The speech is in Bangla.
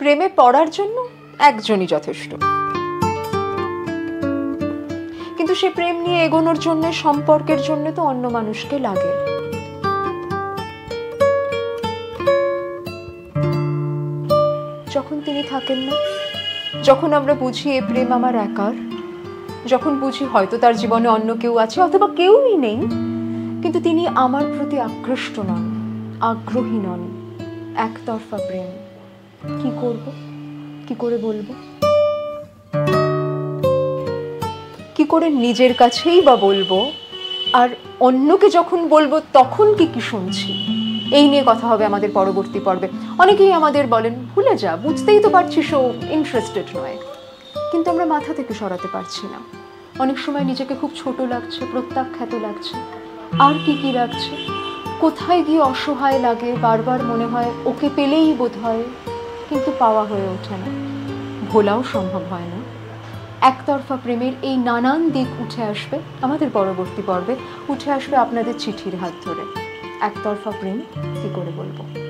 প্রেমে পড়ার জন্য একজনই যথেষ্ট। কিন্তু সে প্রেম নিয়ে এগোনোর জন্য, সম্পর্কের জন্য তো অন্য মানুষকে লাগে। যখন তিনি থাকেন না, যখন আমরা বুঝি এ প্রেম আমার একার, যখন বুঝি হয়তো তার জীবনে অন্য কেউ আছে অথবা কেউই নেই, কিন্তু তিনি আমার প্রতি আকৃষ্ট নন, আগ্রহী নন, একতরফা প্রেম। কি করব? কি করে বলব? কি করে নিজের কাছেই বা বলব? আর অন্যকে যখন বলব, তখন কি কি শুনছি? এই নিয়ে কথা হবে আমাদের পরবর্তী পর্বে। অনেকেই আমাদের বলেন, ভুলে যা, বুঝতেই তো পারছিস ও ইন্টারেস্টেড নয়। কিন্তু আমরা মাথা থেকে সরাতে পারছি না। অনেক সময় নিজেকে খুব ছোট লাগছে, প্রত্যাখ্যাত লাগছে। আর কি কি লাগছে? কোথায় গিয়ে অসহায় লাগে? বারবার মনে হয়, ওকে পেলেই বোধ হয় কিন্তু পাওয়া হয়ে ওঠে না। ভোলাও সম্ভব হয় না। একতরফা প্রেমের এই নানান দিক উঠে আসবে আমাদের পরবর্তী পর্বে। উঠে আসবে আপনাদের চিঠির হাত ধরে। একতরফা প্রেম কি করে বলব?